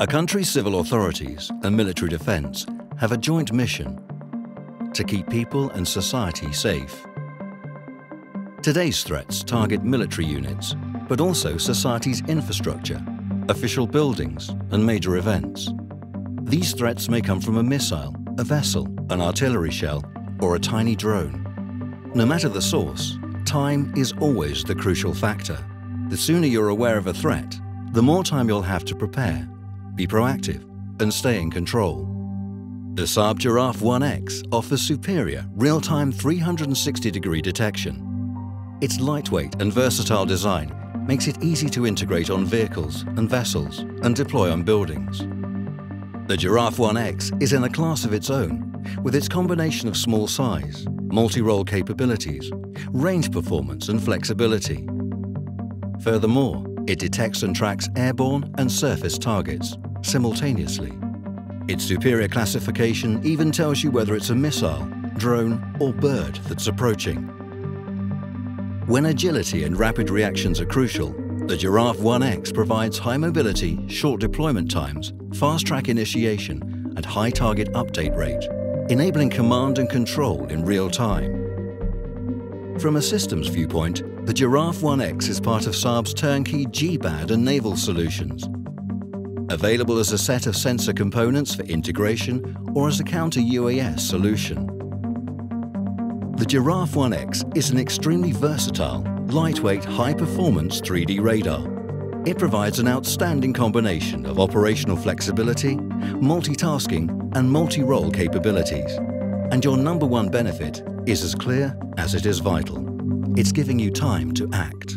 A country's civil authorities and military defence have a joint mission to keep people and society safe. Today's threats target military units, but also society's infrastructure, official buildings and major events. These threats may come from a missile, a vessel, an artillery shell or a tiny drone. No matter the source, time is always the crucial factor. The sooner you're aware of a threat, the more time you'll have to prepare be proactive, and stay in control. The Saab Giraffe 1X offers superior real-time 360-degree detection. Its lightweight and versatile design makes it easy to integrate on vehicles and vessels and deploy on buildings. The Giraffe 1X is in a class of its own with its combination of small size, multi-role capabilities, range performance and flexibility. Furthermore, it detects and tracks airborne and surface targets, simultaneously. Its superior classification even tells you whether it's a missile, drone or bird that's approaching. When agility and rapid reactions are crucial, the Giraffe 1X provides high mobility, short deployment times, fast-track initiation and high target update rate, enabling command and control in real time. From a systems viewpoint, the Giraffe 1X is part of Saab's turnkey GBAD and naval solutions, available as a set of sensor components for integration or as a counter-UAS solution. The Giraffe 1X is an extremely versatile, lightweight, high-performance 3D radar. It provides an outstanding combination of operational flexibility, multitasking and multi-role capabilities. And your number one benefit is as clear as it is vital. It's giving you time to act.